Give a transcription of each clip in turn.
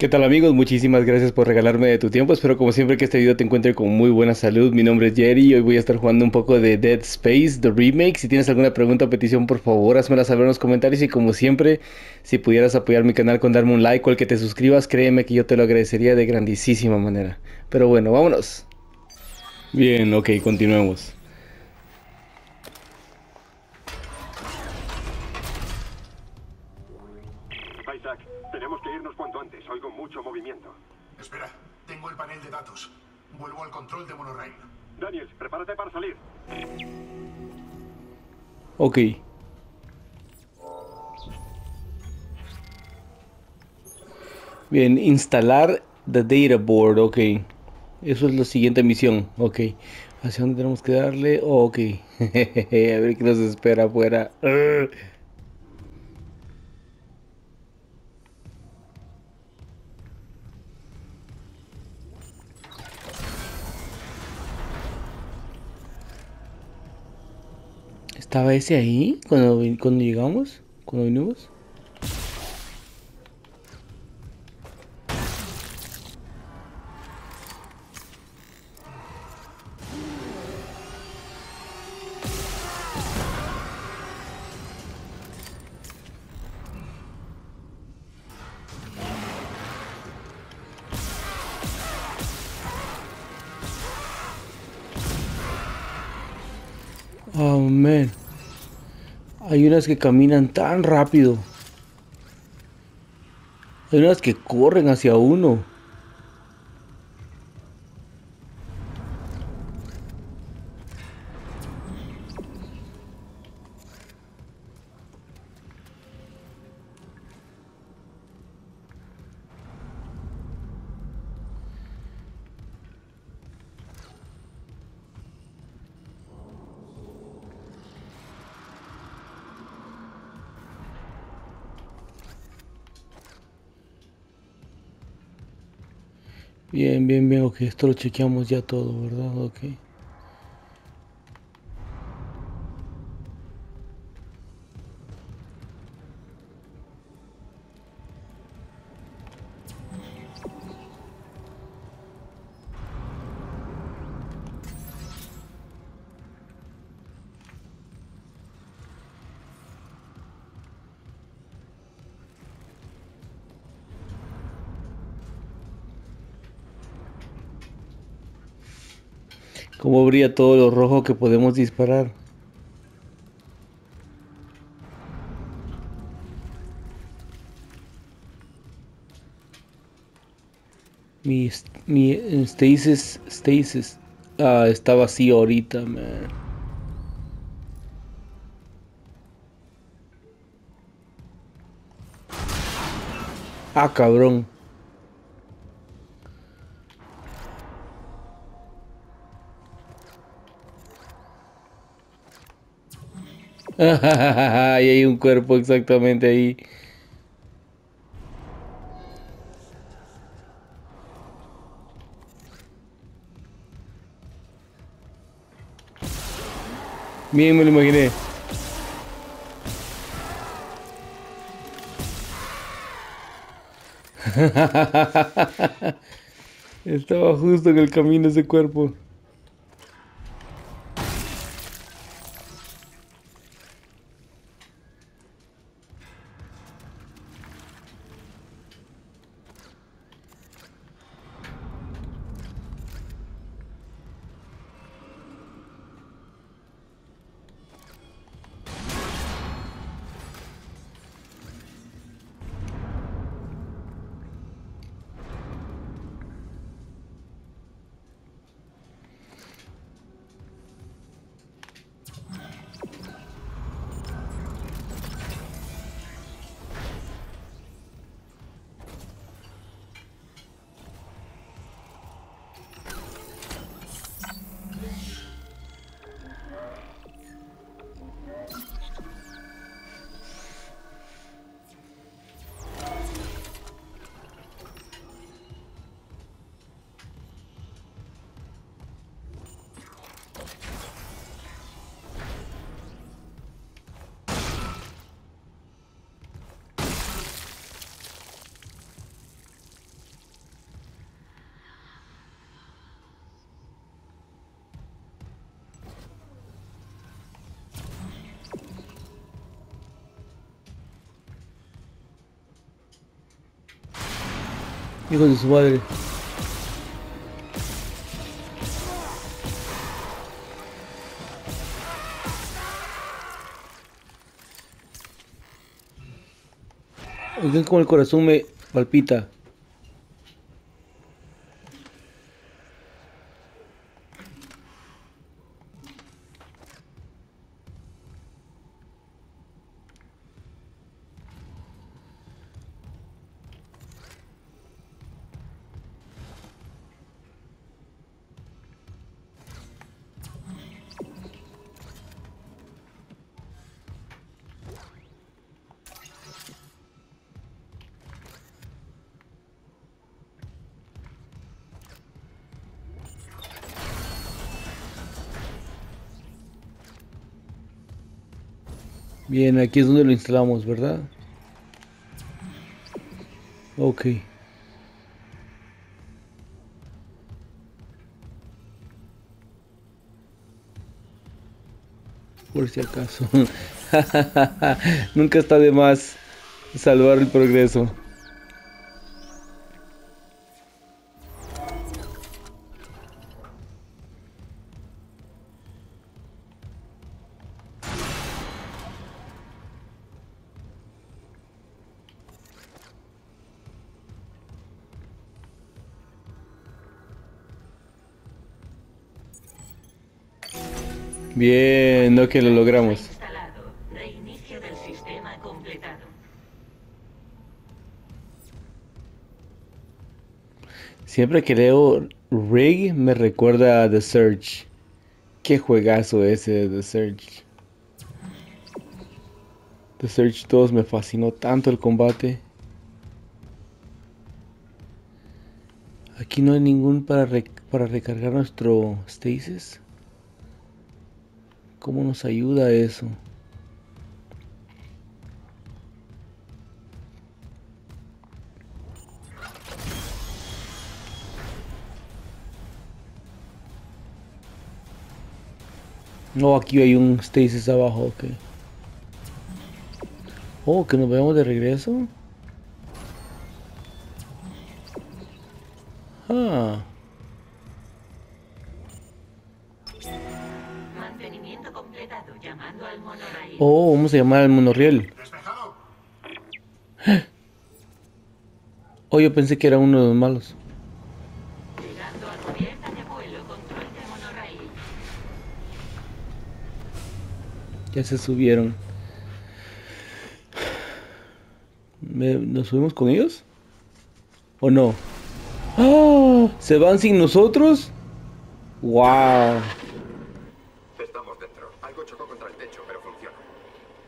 ¿Qué tal amigos? Muchísimas gracias por regalarme de tu tiempo. Espero como siempre que este video te encuentre con muy buena salud. Mi nombre es Jerry y hoy voy a estar jugando un poco de Dead Space, The Remake. Si tienes alguna pregunta o petición, por favor, házmela saber en los comentarios. Y como siempre, si pudieras apoyar mi canal con darme un like o el que te suscribas, créeme que yo te lo agradecería de grandísima manera. Pero bueno, vámonos. Bien, ok, continuemos. Panel de datos. Vuelvo al control de Monorail. Daniel, prepárate para salir. Ok. Bien, instalar the data board, ok. Eso es la siguiente misión, ok. ¿Hacia dónde tenemos que darle? ok. A ver qué nos espera afuera. ¿Estaba ese ahí cuando, cuando llegamos? ¿Cuando vinimos? Oh, man. Hay unas que caminan tan rápido. Hay unas que corren hacia uno. Bien, bien, bien. Ok, esto lo chequeamos ya todo, ¿verdad? Ok. ¿Cómo brilla todo lo rojo que podemos disparar? Mi, mi eh, stasis, stasis ah, está vacío ahorita, man. Ah, cabrón. Ahí hay un cuerpo exactamente ahí. Bien, me lo imaginé. Estaba justo en el camino ese cuerpo. Hijo de su madre. Oigan como el corazón me palpita. Bien, aquí es donde lo instalamos, ¿verdad? Ok. Por si acaso. Nunca está de más salvar el progreso. Que lo logramos. Siempre que leo Rig me recuerda a The Search. Qué juegazo ese de The Search. The Search 2 me fascinó tanto el combate. Aquí no hay ningún para, para recargar nuestro stasis. ¿Cómo nos ayuda eso? No, aquí hay un stasis abajo, ok. Oh, que nos vemos de regreso. Ah, Mantenimiento completado. Llamando al monorail. oh, vamos a llamar al monorriel. Despejado. Oh, yo pensé que era uno de los malos. Llegando a cubierta de vuelo. Control de monorail. Ya se subieron. ¿Me- ¿Nos subimos con ellos? ¿O no? ¡Ah! ¿Se van sin nosotros? ¡Wow! Estamos dentro. Algo chocó contra el techo, pero funciona.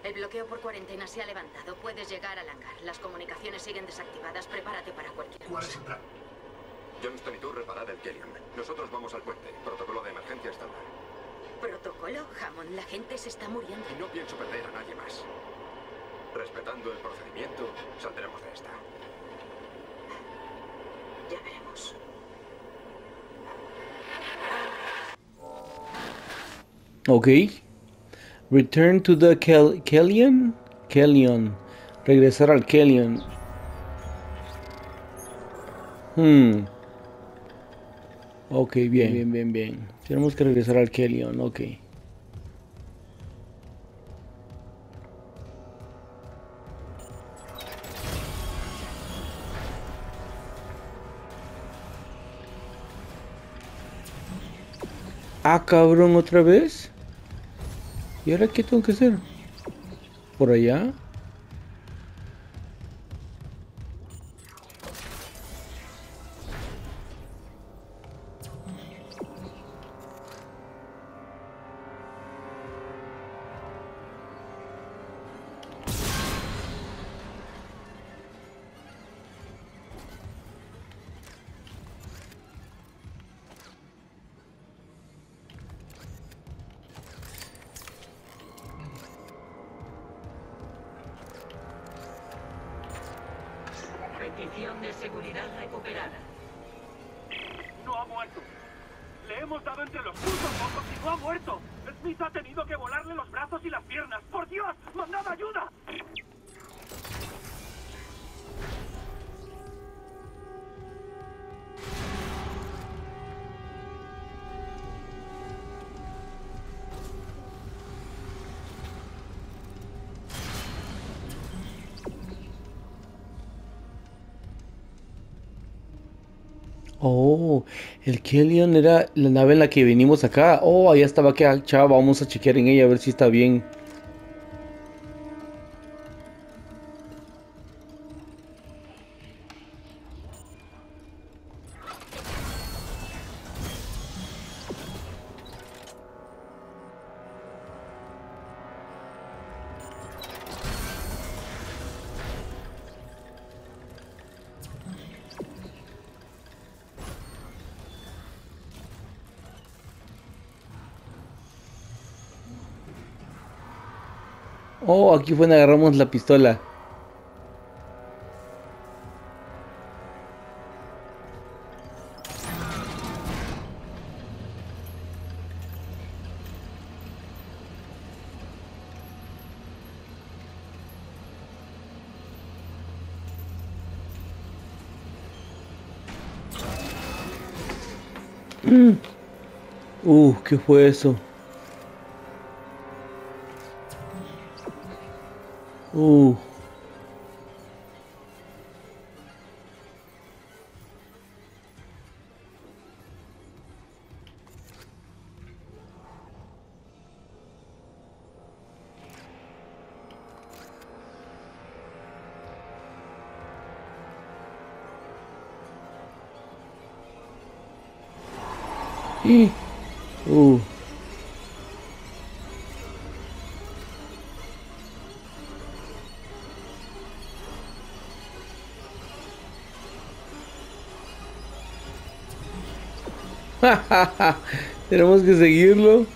El bloqueo por cuarentena se ha levantado. Puedes llegar al hangar. Las comunicaciones siguen desactivadas. Prepárate para cualquier ¿Cuál es cosa. el plan? Johnston y tú reparad el Kellion. Nosotros vamos al puente. Protocolo de emergencia estándar. ¿Protocolo? Hammond, la gente se está muriendo. Y no pienso perder a nadie más. Respetando el procedimiento, saldremos de esta. Ya veremos. Ok. Return to the Kel Kellion. Kellion. Regresar al Kellion. Hmm. Ok, bien, bien, bien, bien. Tenemos que regresar al Kellion, ok. Ah, cabrón, otra vez. ¿Y ahora qué tengo que hacer? ¿Por allá? El Kellion era la nave en la que venimos acá. Oh, allá estaba que chava, vamos a chequear en ella a ver si está bien. Oh, aquí fue donde agarramos la pistola. Mm. Uh, ¿qué fue eso? Uh. Y- Uh. Tenemos que seguirlo.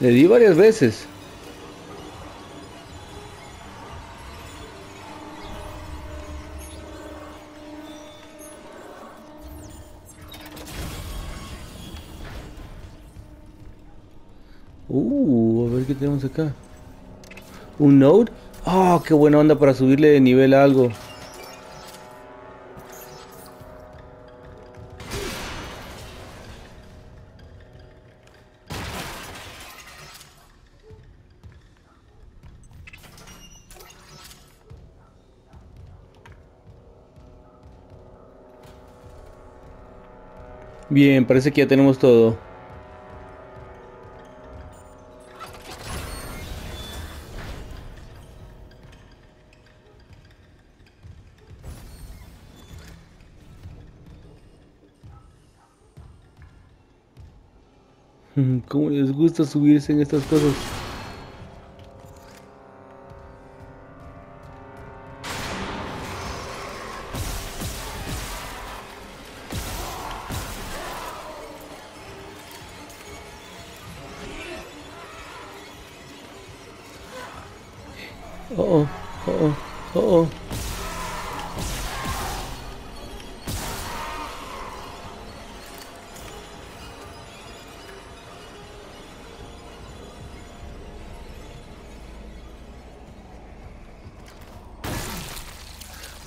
Le di varias veces. Tenemos acá. ¿Un node? Oh, qué buena onda para subirle de nivel a algo. Bien, parece que ya tenemos todo. ¿Cómo les gusta subirse en estas cosas?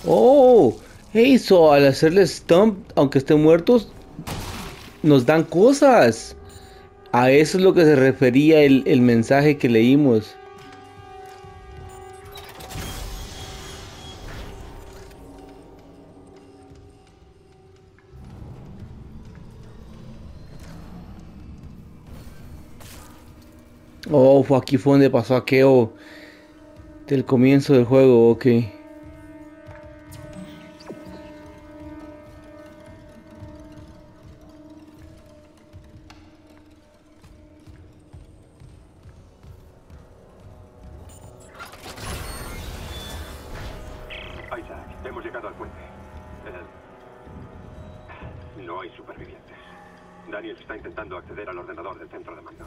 Oh, eso, al hacerle stump, aunque estén muertos, nos dan cosas. A eso es lo que se refería el, el mensaje que leímos. Oh, fue aquí fue donde pasó aquello del comienzo del juego, ok. Hemos llegado al puente. Eh, no hay supervivientes. Daniel está intentando acceder al ordenador del centro de mando.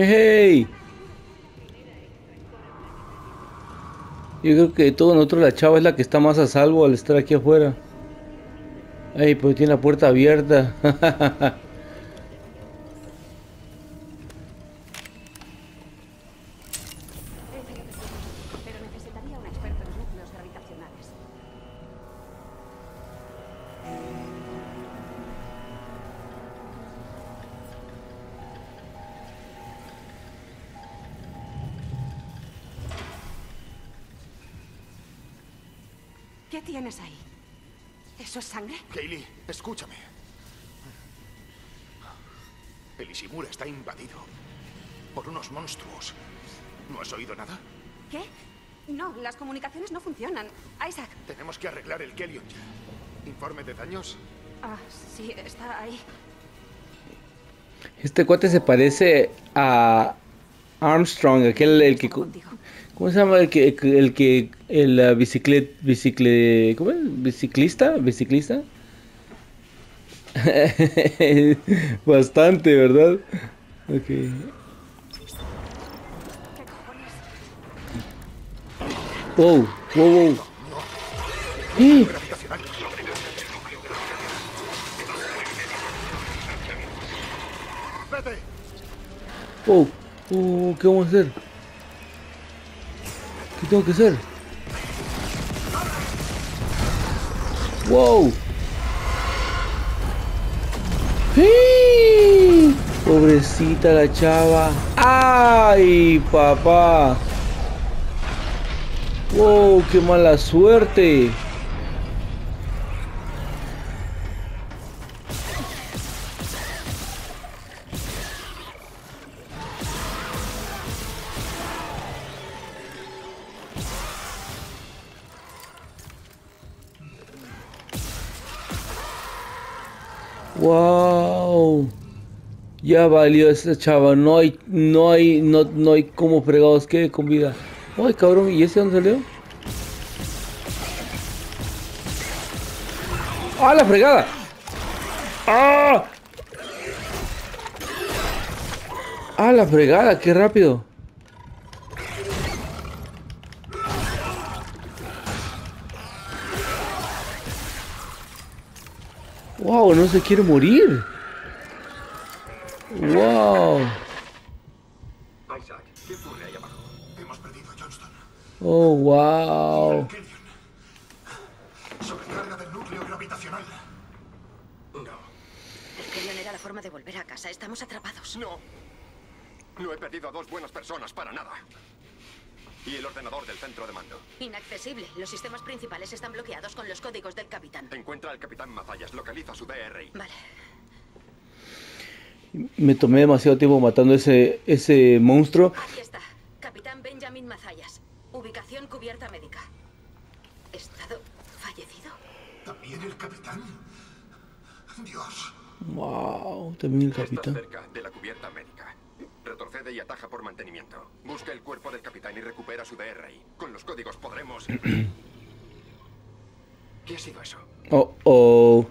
¡Hey! Yo creo que de todos nosotros la chava es la que está más a salvo al estar aquí afuera. Ay, pues tiene la puerta abierta. ¿Eso es sangre? Kaylee, escúchame. El Ishimura está invadido por unos monstruos. ¿No has oído nada? ¿Qué? No, las comunicaciones no funcionan. Isaac. Tenemos que arreglar el Kellion ya. ¿Informe de daños? Ah, sí, está ahí. Este cuate se parece a Armstrong, aquel el que... Contigo. ¿Cómo se llama el que el que el bicicleta bicicle ¿cómo es? biciclista biciclista bastante verdad Ok. ¿Qué cojones? wow wow wow ¡Eh! Wow Uh, qué vamos a hacer tengo que hacer wow pobrecita la chava. Ay papá wow qué mala suerte Ya valió esa chava. No hay, no hay, no, no hay como fregados que con vida. Ay, cabrón, ¿y ese dónde salió? ¡Ah, la fregada! ¡Ah! ¡Ah, la fregada! ¡Qué rápido! ¡Wow! No se quiere morir. ¡Wow! Isaac, ¿qué ocurre ahí abajo? Hemos perdido a Johnston. ¡Oh, wow! Sobrecarga del núcleo gravitacional. No. El Kellyon era la forma de volver a casa. Estamos atrapados. No. No he perdido a dos buenas personas para nada. Y el ordenador del centro de mando. Inaccesible. Los sistemas principales están bloqueados con los códigos del capitán. Encuentra al capitán Mazayas, localiza su DRI. Vale. Me tomé demasiado tiempo matando ese, ese monstruo. Aquí está. Capitán Benjamin Mazayas. Ubicación cubierta médica. ¿Estado fallecido? ¿También el capitán? Dios. Wow, también el Está capitán. cerca de la cubierta médica. Retrocede y ataja por mantenimiento. Busca el cuerpo del capitán y recupera su DRI. Con los códigos podremos... ¿Qué ha sido eso? Oh, oh.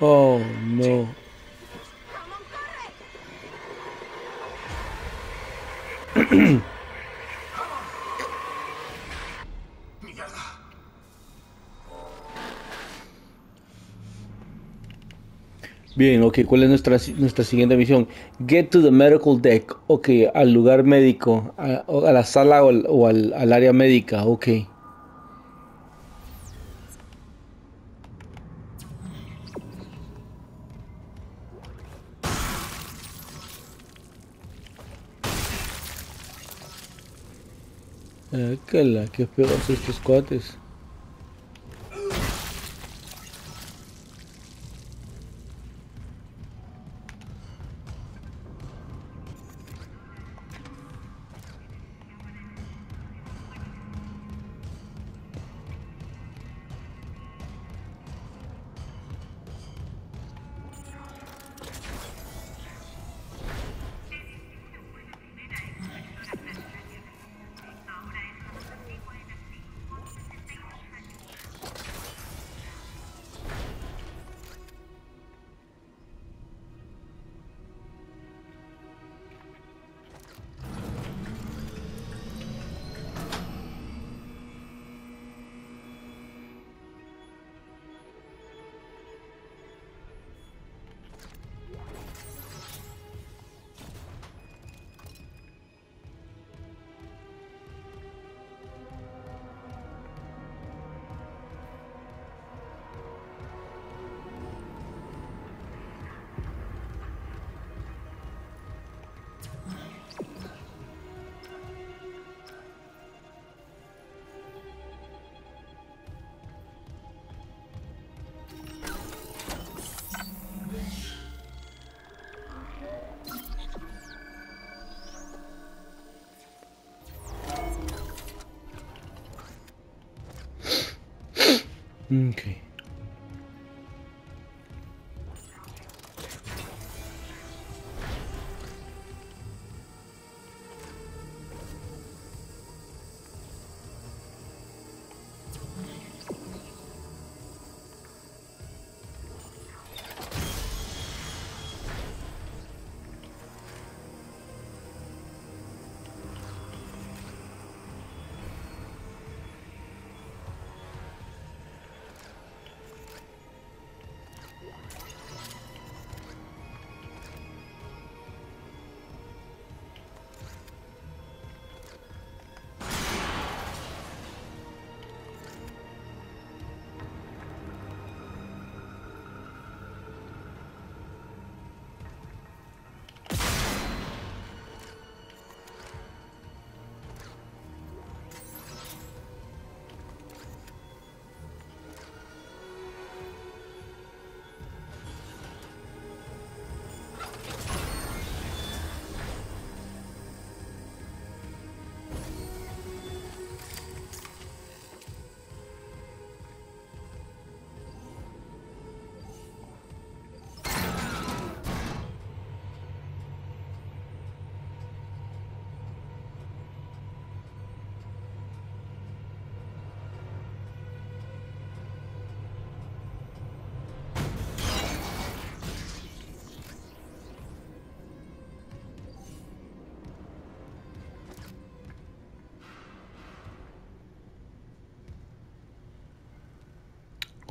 Oh, no. Bien, ok, ¿cuál es nuestra, nuestra siguiente misión? Get to the medical deck. Ok, al lugar médico, a la sala o, al, o al- al área médica, ok. Ah, que la, qué feos estos cuates. Ok.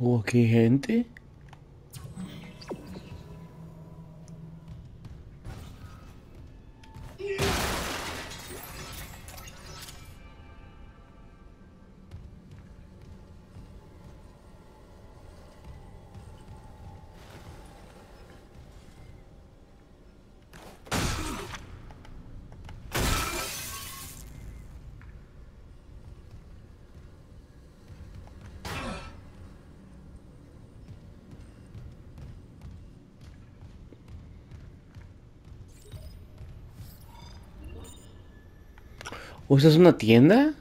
¿Hubo aquí gente? ¿O esa es una tienda?